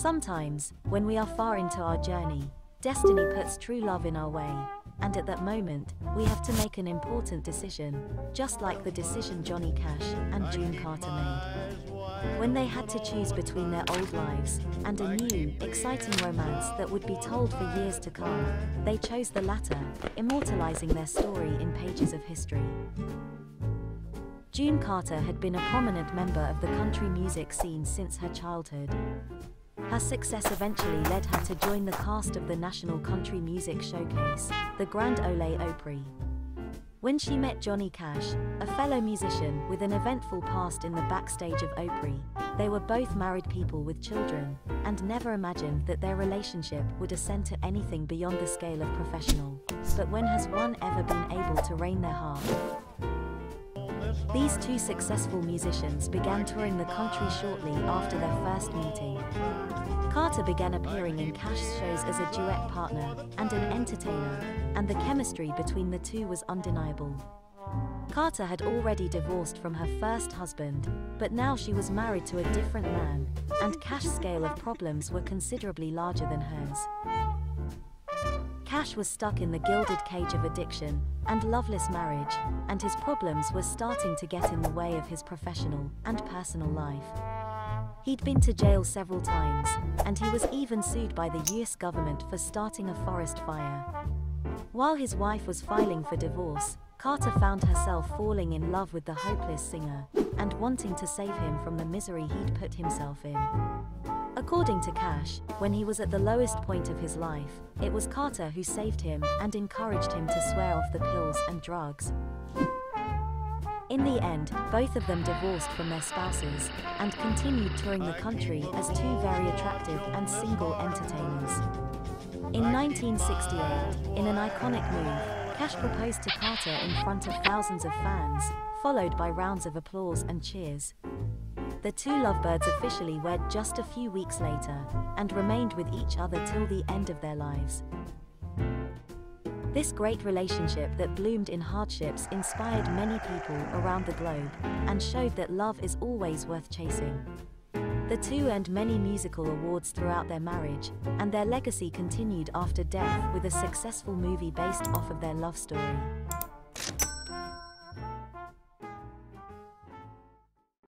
Sometimes, when we are far into our journey, destiny puts true love in our way, and at that moment, we have to make an important decision, just like the decision Johnny Cash and June Carter made. When they had to choose between their old lives and a new, exciting romance that would be told for years to come, they chose the latter, immortalizing their story in pages of history. June Carter had been a prominent member of the country music scene since her childhood. Her success eventually led her to join the cast of the National Country Music Showcase, the Grand Ole Opry. When she met Johnny Cash, a fellow musician with an eventful past in the backstage of Opry, they were both married people with children, and never imagined that their relationship would ascend to anything beyond the scale of professional. But when has one ever been able to rein their heart? These two successful musicians began touring the country shortly after their first meeting. Carter began appearing in Cash shows as a duet partner and an entertainer, and the chemistry between the two was undeniable. Carter had already divorced from her first husband, but now she was married to a different man, and Cash's scale of problems were considerably larger than hers. Cash was stuck in the gilded cage of addiction and loveless marriage, and his problems were starting to get in the way of his professional and personal life. He'd been to jail several times, and he was even sued by the US government for starting a forest fire. While his wife was filing for divorce, Carter found herself falling in love with the hopeless singer and wanting to save him from the misery he'd put himself in. According to Cash, when he was at the lowest point of his life, it was Carter who saved him and encouraged him to swear off the pills and drugs. In the end, both of them divorced from their spouses and continued touring the country as two very attractive and single entertainers. In 1968, in an iconic move, Cash proposed to Carter in front of thousands of fans, followed by rounds of applause and cheers. The two lovebirds officially wed just a few weeks later and remained with each other till the end of their lives. This great relationship that bloomed in hardships inspired many people around the globe and showed that love is always worth chasing. The two earned many musical awards throughout their marriage, and their legacy continued after death with a successful movie based off of their love story.